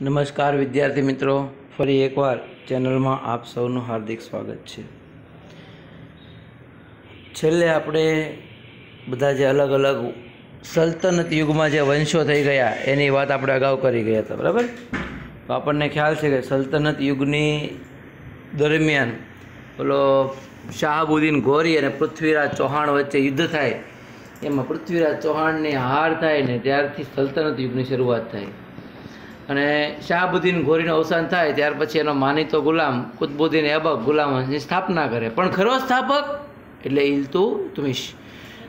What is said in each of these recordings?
નમસ્કાર વિદ્યાર્થી મિત્રો, ફરી એકવાર ચેનલમાં આપ સૌનું હાર્દિક સ્વાગત છે. છેલ્લે આપણે બધા જે અલગ અલગ સલ્તનત યુગમાં જે વંશો થઈ ગયા, એની વાત આપણે અગાઉ કરી ગયા હતા, બરાબર? તો આપણને ખ્યાલ છે કે સલ્તનત યુગની દરમિયાન પેલો શાહબુદ્દીન ગોરી અને પૃથ્વીરાજ ચૌહાણ વચ્ચે યુદ્ધ થાય એમાં પૃથ્વીરાજ ચૌહાણની હાર થાય ને ત્યારથી સલ્તનત યુગની શરૂઆત થાય. અને શાહબુદ્દીન ઘોરીનું અવસાન થાય, ત્યાર પછી એનો માનીતો ગુલામ, કુતબુદ્દીન એબક ગુલામ વંશની સ્થાપના કરે. પણ ખરો સ્થાપક? એટલે ઇલતુ તુમિશ.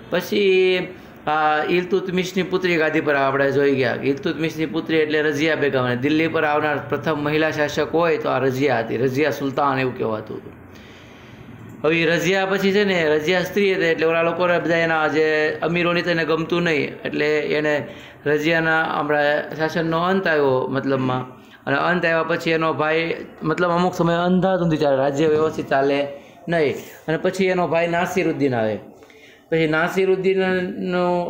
પછી, આ ઇલતુતમિશની પુત્રી ગાદી પર આપણે જોઈ ગયા. ઇલતુતમિશની પુત્રી એટલે રઝિયા બેગમ. દિલ્હી પર આવનાર પ્રથમ મહિલા શાસક હોય તો આ રઝિયા હતી. રઝિયા સુલતાન એવું કહેવાતું હતું. હવે રજિયા પછી છે ને, રઝિયા સ્ત્રી હતી એટલે ઓલા લોકોને બધા એના જે અમીરોની તેને ગમતું નહીં. એટલે એને રઝિયાના હમણાં શાસનનો અંત આવ્યો મતલબમાં. અને અંત આવ્યા પછી એનો ભાઈ, મતલબ અમુક સમય અંધાધૂંધી ચાલે, રાજ્ય વ્યવસ્થિત ચાલે નહીં. અને પછી એનો ભાઈ નાસિરુદ્દીન આવે. પછી નાસિરુદ્દીનનું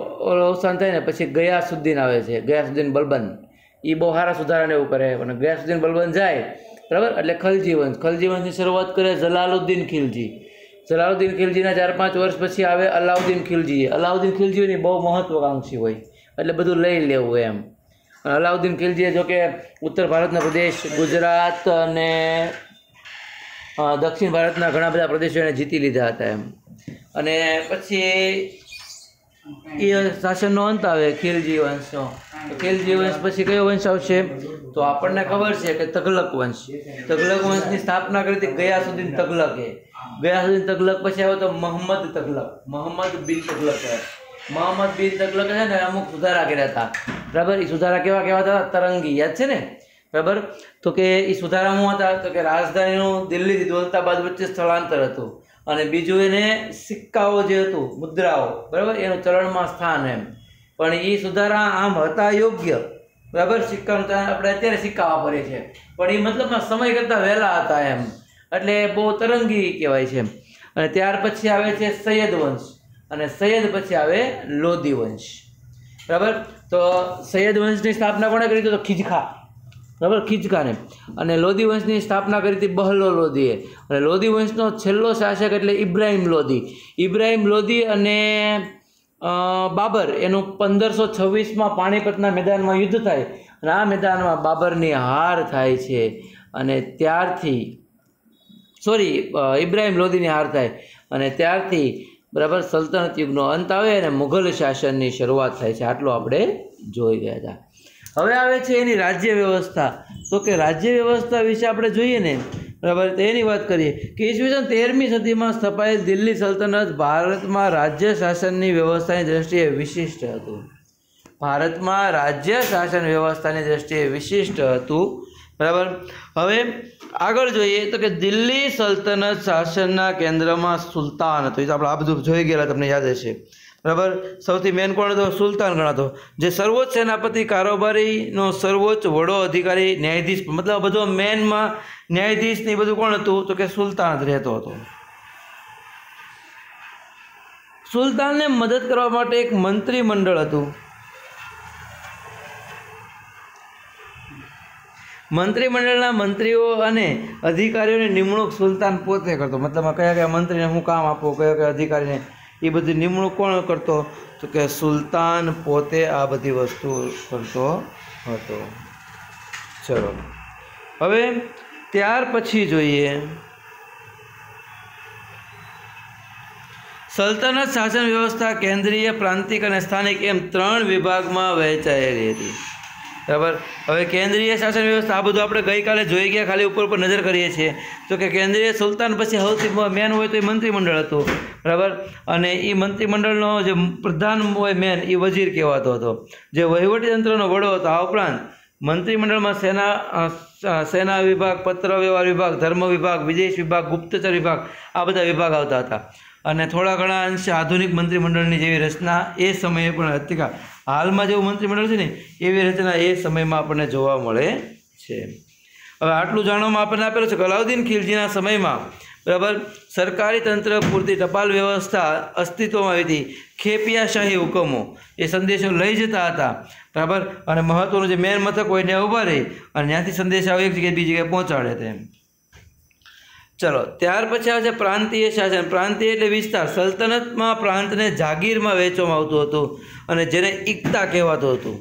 અવસાન થાય ને, પછી ગયાસુદ્દીન આવે છે, ગયાસુદ્દીન બલબન. એ બહુ સારા સુધારાને એવું કરે. અને ગયાસુદ્દીન બલબન જાય, બરાબર? એટલે ખલજીવંશ. ખલજીવંશની શરૂઆત કરે જલાલુદ્દીન ખિલજી. જલાલુદ્દીન ખિલજીના ચાર પાંચ વર્ષ પછી આવે અલાઉદ્દીન ખિલજી અલાઉદ્દીન ખિલજીની બહુ મહત્વકાંક્ષી હોય. એટલે બધું લઈ લેવું એમ. અલાઉદ્દીન ખિલજીએ જોકે ઉત્તર ભારતના પ્રદેશ, ગુજરાત અને દક્ષિણ ભારતના ઘણા બધા પ્રદેશો એને જીતી લીધા હતા એમ. અને પછી એ શાસનનો અંત આવે ખિલજી વંશનો. ખિલજી વંશ પછી કયો વંશ આવશે? તો આપણને ખબર છે કે તગલક વંશ. તગલક વંશની સ્થાપના કરી હતી સુધી તગલકે. ગયાસુદ્દીન તગલક પછી આવ્યો તો મોહમ્મદ તગલક મોહમ્મદ બિન તગલક કહેવાય. મોહમ્મદ બિન તગલક છે ને, અમુક સુધારા કર્યા હતા. બરાબર? એ સુધારા કેવા કેવા હતા? તરંગી. યાદ છે ને? બરાબર? તો કે એ સુધારા શું હતા, તો કે રાજધાનીનું દિલ્હીથી દોલતાબાદ વચ્ચે સ્થળાંતર હતું. અને બીજું એને સિક્કાઓ જે હતું, મુદ્રાઓ. બરાબર? એનું ચલણમાં સ્થાન એમ. પણ એ સુધારા આમ હતા યોગ્ય. બરાબર? સિક્કાનું આપણે અત્યારે સિક્કા વાપરીએ છીએ. પણ એ મતલબમાં સમય કરતાં વહેલા હતા એમ. એટલે બહુ તરંગી કહેવાય છે અને ત્યાર પછી આવે છે સૈયદ વંશ. અને સૈયદ પછી આવે લોધી વંશ. બરાબર? તો સૈયદ વંશની સ્થાપના કોણે કરી હતી? તો ખીજખા. બરાબર? ખીજકાને અને લોધી વંશની સ્થાપના કરી હતી બહલો લોધીએ અને લોધી વંશનો છેલ્લો શાસક એટલે ઇબ્રાહિમ લોધી ઇબ્રાહિમ લોધી અને બાબર એનું પંદરસો છવ્વીસમાં પાણીપતના મેદાનમાં યુદ્ધ થાય. અને આ મેદાનમાં બાબરની હાર થાય છે. અને ત્યારથી સોરી ઇબ્રાહિમ લોધીની હાર થાય. અને ત્યારથી બરાબર સલ્તનત યુગનો અંત આવે અને મુઘલ શાસનની શરૂઆત થાય છે. આટલું આપણે જોઈ ગયા હતા. હવે આવે છે એની રાજ્ય વ્યવસ્થા. તો કે રાજ્ય વ્યવસ્થા વિશે આપણે જોઈએ ને, બરાબર તેની વાત કરીએ કે ઈસવીસન તેરમી સદીમાં સ્થપાયેલ દિલ્હી સલ્તનત ભારતમાં રાજ્ય શાસનની વ્યવસ્થાની દ્રષ્ટિએ વિશિષ્ટ હતું. ભારતમાં રાજ્ય શાસન વ્યવસ્થાની દ્રષ્ટિએ વિશિષ્ટ હતું. બરાબર? હવે આગળ જોઈએ તો કે દિલ્હી સલ્તનત શાસનના કેન્દ્રમાં સુલતાન હતો. એ તો આપણે આ બધું જોઈ ગયેલા, તમને યાદ હશે. બરાબર? સૌથી મેન કોણ હતો? સુલતાન ગણાતો. જે સર્વોચ્ચ સેનાપતિ કારોબારીનો સર્વોચ્ચ વડો અધિકારી, ન્યાયાધીશ, મતલબ બધો મેનમાં ન્યાયાધીશ ને બધું કોણ હતું? તો કે સુલતાન જ રહેતો હતો. સુલતાનને મદદ કરવા માટે એક મંત્રીમંડળ હતું. મંત્રીમંડળના મંત્રીઓ અને અધિકારીઓની નિમણૂક સુલતાન પોતે કરતો. મતલબ કયા કયા મંત્રીને હું કામ આપું, કયા કયા અધિકારીને, એ બધી નિમણૂક કોણ કરતો? તો કે સુલતાન પોતે આ બધી વસ્તુ કરતો હતો. ચલો. હવે ત્યાર પછી જોઈએ. સલ્તનત શાસન વ્યવસ્થા કેન્દ્રીય પ્રાંતિક અને સ્થાનિક એમ ત્રણ વિભાગમાં વહેંચાયેલી હતી. બરાબર? હવે કેન્દ્રીય શાસન વ્યવસ્થા, આ બધું આપણે ગઈકાલે જોઈ ગયા, ખાલી ઉપર ઉપર નજર કરીએ છીએ. તો કે કેન્દ્રીય સુલતાન પછી સૌથી મેન હોય તો એ મંત્રીમંડળ હતું. બરાબર? અને એ મંત્રીમંડળનો જે પ્રધાન હોય મેન એ વજીર કહેવાતો હતો. જે વહીવટી તંત્રનો વડો હતો, આ ઉપરાંત મંત્રીમંડળમાં સેના સેના વિભાગ, પત્ર વ્યવહાર વિભાગ, ધર્મ વિભાગ, વિદેશ વિભાગ, ગુપ્તચર વિભાગ, આ બધા વિભાગ આવતા હતા. અને થોડા ઘણા અંશે આધુનિક મંત્રીમંડળની જેવી રચના એ સમયે પણ હતી. હાલમાં જેવું મંત્રીમંડળ છે ને, એવી રચના એ સમયમાં આપણને જોવા મળે છે. હવે આટલું જાણવામાં આપણને આપેલું છે કે અલાઉદ્દીન ખિલજીના સમયમાં, બરાબર, સરકારી તંત્ર પૂરતી ટપાલ વ્યવસ્થા અસ્તિત્વમાં આવી હતી. ખેપિયાશાહી હુકમો એ સંદેશો લઈ જતા હતા, બરાબર, અને મહત્ત્વનું જે મેન મથક હોય ત્યાં ઊભા રહી, અને ત્યાંથી સંદેશાઓ એક જગ્યાએ બીજી જગ્યાએ પહોંચાડે તેમ. ચલો, ત્યાર પછી આવે પ્રાંતીય શાસન. પ્રાંતીય એટલે વિસ્તાર. સલ્તનતમાં પ્રાંતને જાગીરમાં વહેંચવામાં આવતું હતું અને જેને ઇકતા કહેવાતું હતું.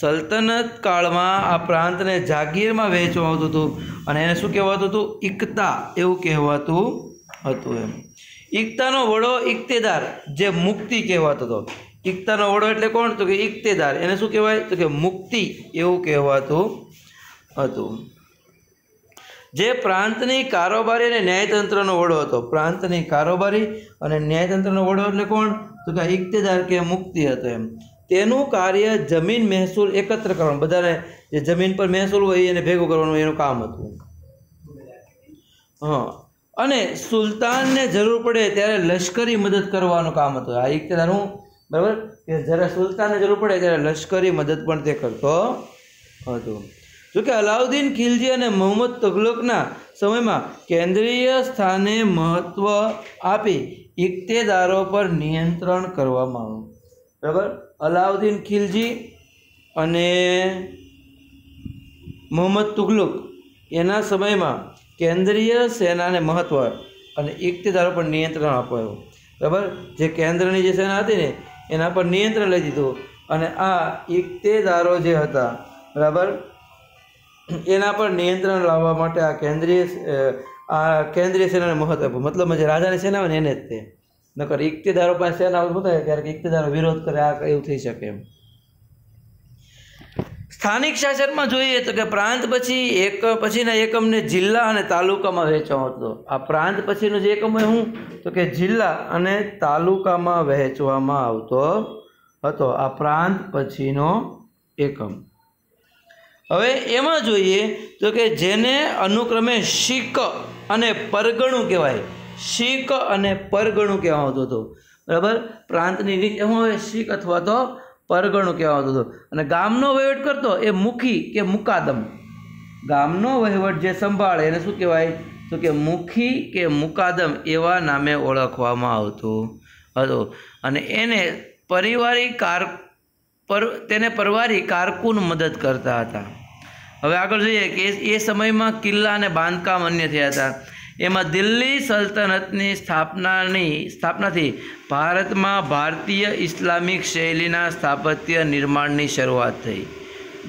સલ્તનત કાળમાં આ પ્રાંતને જાગીરમાં વહેંચવામાં આવતું હતું અને એને શું કહેવાતું હતું? ઇકતા એવું કહેવાતું હતું એમ. ઇકતાનો વડો ઇક્તેદાર, જે મુક્તિ કહેવાતો હતો. ઇકતાનો વડો એટલે કોણ? તો કે ઇક્તેદાર. એને શું કહેવાય? તો કે મુક્તિ એવું કહેવાતું હતું. જે પ્રાંતની કારોબારી અને ન્યાયતંત્રનો વડો હતો. પ્રાંતની કારોબારી અને ન્યાયતંત્રનો વડો એટલે કોણ? તો કે ઇક્તેદાર કે મુક્તિ હતો એમ. તેનું કાર્ય જમીન મહેસૂલ એકત્ર કરવાનું. બધાને જે જમીન પર મહેસૂલ હોય એને ભેગું કરવાનું એનું કામ હતું. હા. અને સુલતાનને જરૂર પડે ત્યારે લશ્કરી મદદ કરવાનું કામ હતું. આ ઇક્તેદાર હું? બરાબર? કે જ્યારે સુલતાનને જરૂર પડે ત્યારે લશ્કરી મદદ પણ તે કરતો હતો. જોકે અલાઉદ્દીન ખિલજી અને મોહમ્મદ તગલકના સમયમાં કેન્દ્રીય સ્થાને મહત્ત્વ આપી ઇક્તેદારો પર નિયંત્રણ કરવામાં આવ્યું. બરાબર? અલાઉદ્દીન ખિલજી અને મોહમ્મદ તુગલુક એના સમયમાં કેન્દ્રીય સેનાને મહત્ત્વ અને ઇક્તેદારો પર નિયંત્રણ અપાયું. બરાબર? જે કેન્દ્રની જે સેના હતી ને, એના પર નિયંત્રણ લઈ દીધું. અને આ ઇક્તેદારો જે હતા, બરાબર? એના પર નિયંત્રણ લાવવા માટે આ કેન્દ્રીય આ કેન્દ્રીય સેનાને મહત્વ આપ્યું. મતલબ જે રાજાની સેના હોય ને એને જ તે. નકર ઇક્તદારો પાસે સેના શું થાય? ક્યારેક ઇક્તદારો વિરોધ કરે, આ એવું થઈ શકે એમ. સ્થાનિક શાસનમાં જોઈએ તો કે પ્રાંત પછી એક, પછીના એકમને જિલ્લા અને તાલુકામાં વહેંચવામાં હતો. આ પ્રાંત પછીનો જે એકમ હોય હું તો કે જિલ્લા અને તાલુકામાં વહેંચવામાં આવતો હતો. આ પ્રાંત પછીનો એકમ. હવે એમાં જોઈએ તો કે જેને અનુક્રમે શિક અને પરગણું કહેવાય. શિક અને પરગણું કહેવામાં આવતું હતું. બરાબર? પ્રાંતની નીચે હું હવે શિક અથવા તો પરગણું કહેવામાં આવતું હતું. અને ગામનો વહીવટ કરતો એ મુખી કે મુકાદમ. ગામનો વહીવટ જે સંભાળે એને શું કહેવાય? તો કે મુખી કે મુકાદમ એવા નામે ઓળખવામાં આવતું હતું. અને એને પરિવારી કાર પર, તેને પરવારી કારકુન મદદ કરતા હતા. હવે આગળ જોઈએ કે એ સમયમાં કિલ્લા અને બાંધકામ અન્ય થયા હતા. એમાં દિલ્હી સલ્તનતની સ્થાપનાની સ્થાપનાથી ભારતમાં ભારતીય ઇસ્લામિક શૈલીના સ્થાપત્ય નિર્માણની શરૂઆત થઈ.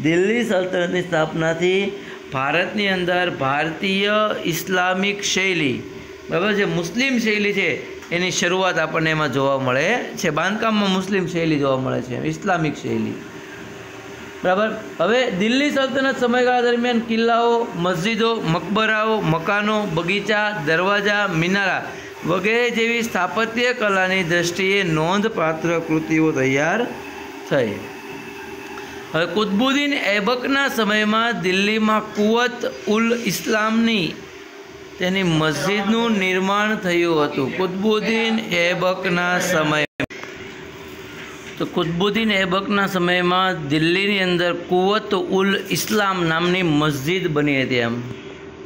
દિલ્હી સલ્તનતની સ્થાપનાથી ભારતની અંદર ભારતીય ઇસ્લામિક શૈલી, બરાબર જે મુસ્લિમ શૈલી છે, એની શરૂઆત આપણને એમાં જોવા મળે છે. બાંધકામમાં મુસ્લિમ શૈલી જોવા મળે છે, ઇસ્લામિક શૈલી. બરાબર? હવે દિલ્હી સલ્તનત સમયગાળા દરમિયાન કિલ્લાઓ, મસ્જિદો, મકબરાઓ, મકાનો, બગીચા, દરવાજા, મિનારા વગેરે જેવી સ્થાપત્ય કલાની દ્રષ્ટિએ નોંધપાત્ર કૃતિઓ તૈયાર થઈ. હવે કુતબુદ્દીન એબકના સમયમાં દિલ્હીમાં કુવત ઉલ ઇસ્લામની તેની મસ્જિદનું નિર્માણ થયું હતું. કુતબુદ્દીન એબકના સમય તો કુતબુદ્દીન એબકના સમયમાં દિલ્હીની અંદર કુવત ઉલ ઇસ્લામ નામની મસ્જિદ બની હતી એમ.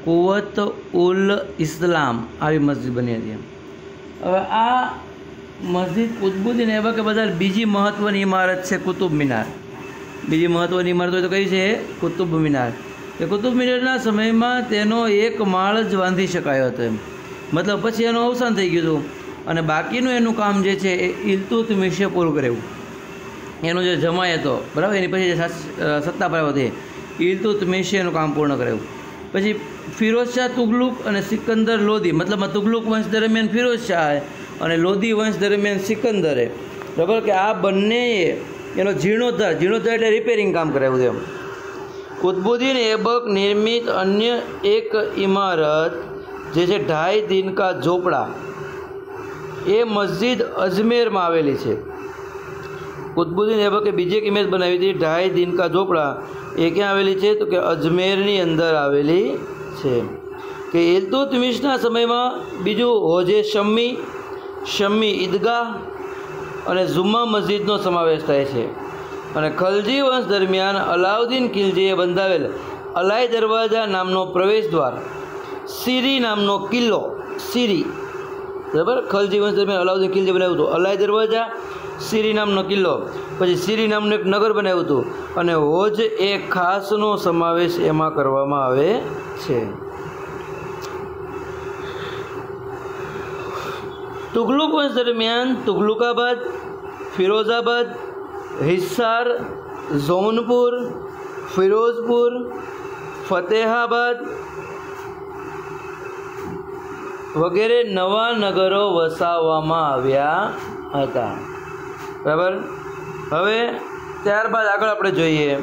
કુવત ઉલ ઇસ્લામ આવી મસ્જિદ બની હતી એમ. હવે આ મસ્જિદ કુતબુદ્દીન એબકે બધા બીજી મહત્ત્વની ઇમારત છે કુતુબ મિનાર. બીજી મહત્ત્વની ઇમારત હોય તો કઈ છે? કુતુબ મિનાર. એ કુતુબ મિનારના સમયમાં તેનો એક માળ જ બાંધી શકાયો હતો એમ. મતલબ પછી એનું અવસાન થઈ ગયું હતું. અને બાકીનું એનું કામ જે છે એ ઇલ્તુતમિશે પૂરું કર્યું. એનો જે જમાય હતો, બરાબર? એની પછી જે સત્તા પર આવ્યો તે એનું કામ પૂર્ણ કર્યું. પછી ફિરોઝ શાહ તુગલુક અને સિકંદર લોધી મતલબમાં તુગલુક વંશ દરમિયાન ફિરોઝ શાહ અને લોધી વંશ દરમિયાન સિકંદરે બરાબર? કે આ બંનેએ એનો જીર્ણોદ્ધાર જીર્ણોદ્ધાર એટલે રિપેરિંગ કામ કરાવ્યું છે કુતબુદ્દીન એબક નિર્મિત અન્ય એક ઇમારત જે છે ઢાઈ દિનકા ઝોપડા. એ મસ્જિદ અજમેરમાં આવેલી છે. કુતબુદ્દીન એબકે બીજી એક ઇમેજ બનાવી હતી, ઢાઈ દિનકા ઝોપડા. એ ક્યાં આવેલી છે? તો કે અજમેરની અંદર આવેલી છે. કે ઇલ્તુતમિશના સમયમાં બીજું હોજે શમ્મી શમ્મી ઈદગાહ અને ઝુમ્મા મસ્જિદનો સમાવેશ થાય છે. અને ખલજી વંશ દરમિયાન અલાઉદ્દીન ખિલજીએ બંધાવેલ અલાઈ દરવાજા નામનો પ્રવેશ દ્વાર સિરી નામનો કિલ્લો, સિરી. બરાબર? ખલજી વંશ દરમિયાન અલાઉદ્દીન ખિલજી બનાવ્યું હતું. અલાય દરવાજા સિરી નામનો કિલ્લો. પછી શિરી નામનું એક નગર બનાવ્યું હતું. અને હોજ એ ખાસનો સમાવેશ એમાં કરવામાં આવે છે. તુગલુક વંશ દરમિયાન તુગલુકાબાદ, ફિરોઝાબાદ, હિસ્સાર જૌનપુર ફિરોઝપુર, ફતેહાબાદ વગેરે નવા નગરો વસાવવામાં આવ્યા હતા. બરાબર? હવે ત્યારબાદ આગળ આપણે જોઈએ.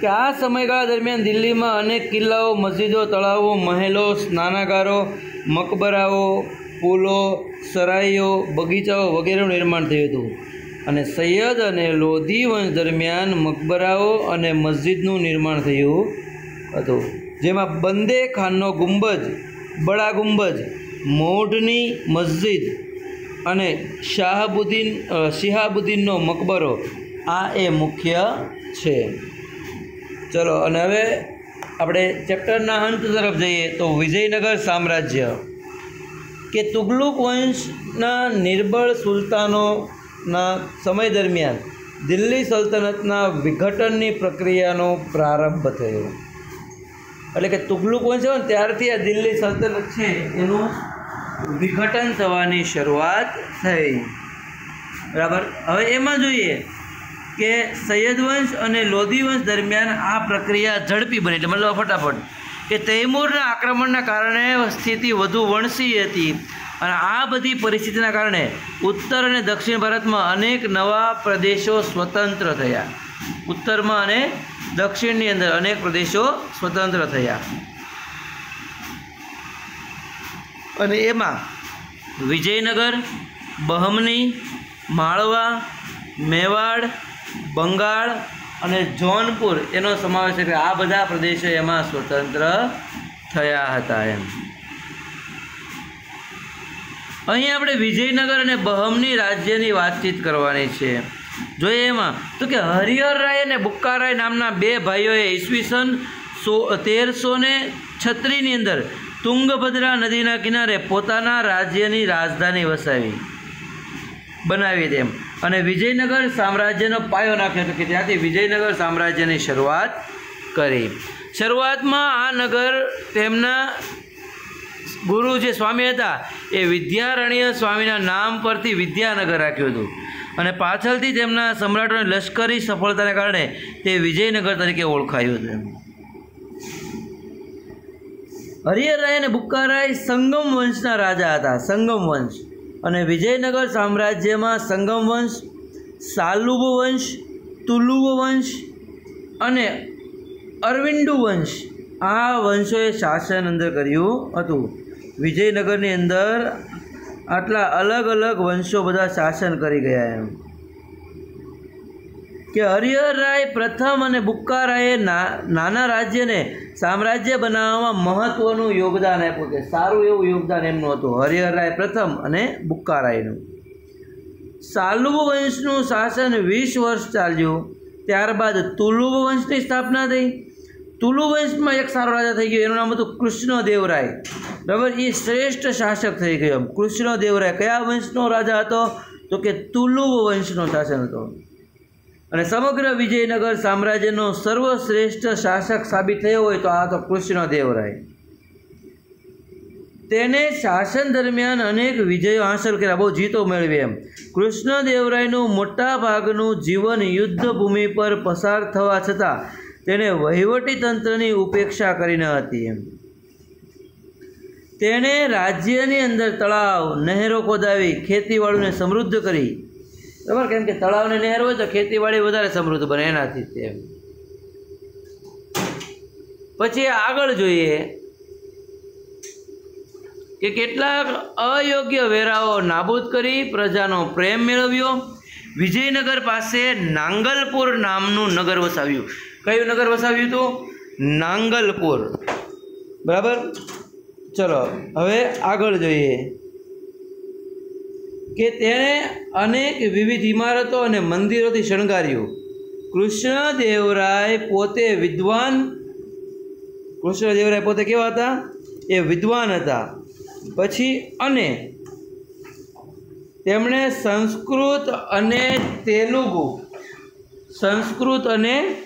કે આ સમયગાળા દરમિયાન દિલ્હીમાં અનેક કિલ્લાઓ, મસ્જિદો, તળાવો, મહેલો, સ્નાનાગારો, મકબરાઓ, પુલો, સરાઈઓ, બગીચાઓ વગેરેનું નિર્માણ થયું હતું. અને સૈયદ અને લોધી વંશ દરમિયાન મકબરાઓ અને મસ્જિદનું નિર્માણ થયું હતું. જેમાં બંદે ખાનનો ગુંબજ, બડા ગુંબજ, મોઢની મસ્જિદ અને શાહબુદ્દીન શિહાબુદ્દીનનો મકબરો, આ એ મુખ્ય છે. ચલો, અને હવે આપણે ચેપ્ટરના અંત તરફ જઈએ તો વિજયનગર સામ્રાજ્ય. કે તુગલુક વંશના નિર્બળ સુલતાનોના સમય દરમિયાન દિલ્હી સલ્તનતના વિઘટનની પ્રક્રિયાનો પ્રારંભ થયો. એટલે કે તુગલુક વંશ હોય ને ત્યારથી આ દિલ્હી સલ્તનત છે, એનું વિઘટન થવાની શરૂઆત થઈ. બરાબર? હવે એમાં જોઈએ કે સૈયદ વંશ અને લોધી વંશ દરમિયાન આ પ્રક્રિયા ઝડપી બની મતલબ ફટાફટ કે તૈમૂરના આક્રમણના કારણે સ્થિતિ વધુ વણસી હતી અને આ બધી પરિસ્થિતિના કારણે ઉત્તર અને દક્ષિણ ભારતમાં અનેક નવા પ્રદેશો સ્વતંત્ર થયા. ઉત્તરમાં અને દક્ષિણની અંદર અનેક પ્રદેશો સ્વતંત્ર થયા. અને એમાં વિજયનગર, બહમની, માળવા, મેવાડ, બંગાળ અને જૌનપુર એનો સમાવેશ એટલે આ બધા પ્રદેશો એમાં સ્વતંત્ર થયા હતા એમ. અહીં આપણે વિજયનગર અને બહમની રાજ્યની વાતચીત કરવાની છે. જોઈએ એમાં. તો કે હરિહર રાય અને બુક્કારાય નામના બે ભાઈઓએ ઈસવીસન સો, તેરસો ને છત્રીની અંદર તુંગભદ્રા નદીના કિનારે પોતાના રાજ્યની રાજધાની વસાવી. બનાવી તેમ અને વિજયનગર સામ્રાજ્યનો પાયો નાખ્યો હતો કે ત્યાંથી વિજયનગર સામ્રાજ્યની શરૂઆત કરી. શરૂઆતમાં આ નગર તેમના ગુરુ જે સ્વામી હતા એ વિદ્યારણ્ય સ્વામીના નામ પરથી વિદ્યાનગર રાખ્યું હતું. અને પાછળથી તેમના સમ્રાટોની લશ્કરી સફળતાને કારણે તે વિજયનગર તરીકે ઓળખાયું હતું હરિહરરાય અને બુક્કારાય સંગમ વંશના રાજા હતા. સંગમ વંશ અને વિજયનગર સામ્રાજ્યમાં સંગમ વંશ, સાલુબ વંશ તુલુવ વંશ અને અરવિંદુ વંશ આ વંશોએ શાસન અંદર કર્યું હતું. વિજયનગરની અંદર આટલા અલગ અલગ વંશો બધા શાસન કરી ગયા એમ. કે હરિહરરાય પ્રથમ અને બુક્કારાએ નાના રાજ્યને સામ્રાજ્ય બનાવવામાં મહત્વનું યોગદાન આપ્યું કે સારું એવું યોગદાન એમનું હતું, હરિહરરાય પ્રથમ અને બુક્કારાયનું. સાલુવ વંશનું શાસન વીસ વર્ષ ચાલ્યું, ત્યારબાદ તુલુબ વંશની સ્થાપના થઈ તુલુ વંશમાં એક સારો રાજા થઈ ગયો, એનું નામ હતું કૃષ્ણદેવરાય. બરાબર? એ શ્રેષ્ઠ શાસક થઈ ગયો કૃષ્ણદેવરાય કયા વંશનો રાજા હતો? તો કે તુલુ વંશનો શાસન હતો. અને સમગ્ર વિજયનગર સામ્રાજ્યનો સર્વશ્રેષ્ઠ શાસક સાબિત થયો હોય તો આ તો કૃષ્ણદેવરાય. તેને શાસન દરમિયાન અનેક વિજયો હાંસલ કર્યા. બહુ જીતો મેળવી એમ. કૃષ્ણદેવરાયનું મોટા ભાગનું જીવન યુદ્ધ ભૂમિ પર પસાર થવા છતાં તેણે વહીવટી તંત્રની ઉપેક્ષા કરી ન હતી એમ. તેણે રાજ્યની અંદર તળાવ, નહેરો ખોદાવી ખેતીવાડીને સમૃદ્ધ કરી. બરાબર કેમ કે તળાવ ને નહેર હોય તો ખેતીવાડી વધારે સમૃદ્ધ બને એનાથી તેમ પછી આગળ જોઈએ કે કેટલાક અયોગ્ય વેરાઓ નાબૂદ કરી પ્રજાનો પ્રેમ મેળવ્યો. વિજયનગર પાસે નાંગલપુર નામનું નગર વસાવ્યું. કયું નગર વસાવ્યું હતું? નાંગલપુર. બરાબર? ચલો હવે આગળ જોઈએ. કે તેણે અનેક વિવિધ ઇમારતો અને મંદિરોથી શણગાર્યું. કૃષ્ણદેવરાય પોતે વિદ્વાન કૃષ્ણદેવરાય પોતે કેવા હતા? એ વિદ્વાન હતા. પછી અને તેમણે સંસ્કૃત અને તેલુગુ સંસ્કૃત અને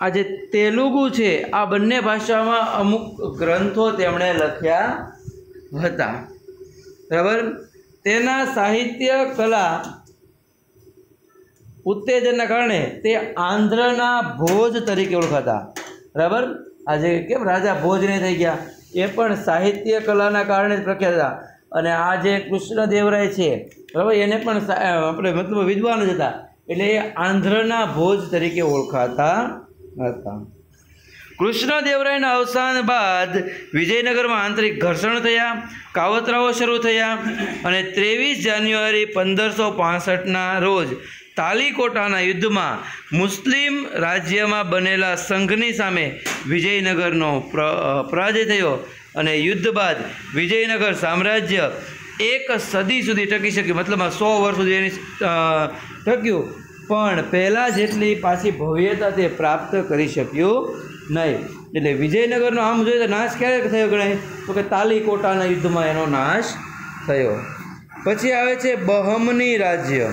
આ જે તેલુગુ છે. આ બંને ભાષામાં અમુક ગ્રંથો તેમણે લખ્યા હતા. બરાબર? તેના સાહિત્ય કલા ઉત્તેજનના કારણે તે આંધ્રના ભોજ તરીકે ઓળખાતા. બરાબર? આજે કેમ રાજા ભોજને થઈ ગયા? એ પણ સાહિત્ય કલાના કારણે જ પ્રખ્યાત હતા. અને આ જે કૃષ્ણદેવરાય છે, બરાબર? એને પણ આપણે મતલબ વિદ્વાન જ હતા. એટલે એ આંધ્રના ભોજ તરીકે ઓળખાતા હતા. કૃષ્ણદેવરાયના અવસાન બાદ વિજયનગરમાં આંતરિક ઘર્ષણ થયા, કાવતરાઓ શરૂ થયા અને ત્રેવીસ જાન્યુઆરી પંદરસો પાસઠના રોજ તાલીકોટાના યુદ્ધમાં મુસ્લિમ રાજ્યમાં બનેલા સંઘની સામે વિજયનગરનો પ્ર- પરાજય થયો અને યુદ્ધ બાદ વિજયનગર સામ્રાજ્ય એક સદી સુધી ટકી શક્યું. મતલબમાં સો વર્ષ સુધી એની ટક્યું. પણ પહેલાં જેટલી પાછી ભવ્યતા તે પ્રાપ્ત કરી શક્યું નહીં. એટલે વિજયનગરનો આમ જોઈએ તો નાશ ક્યારે થયો ગણાય? તો કે તાલીકોટાના યુદ્ધમાં એનો નાશ થયો. પછી આવે છે બહમની રાજ્ય.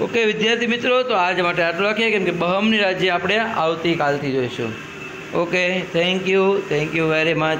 ઓકે, વિદ્યાર્થી મિત્રો, તો આજ માટે આટલું રાખીએ. કેમ કે બહમની રાજ્ય આપણે આવતીકાલથી જોઈશું. Okay thank you thank you very much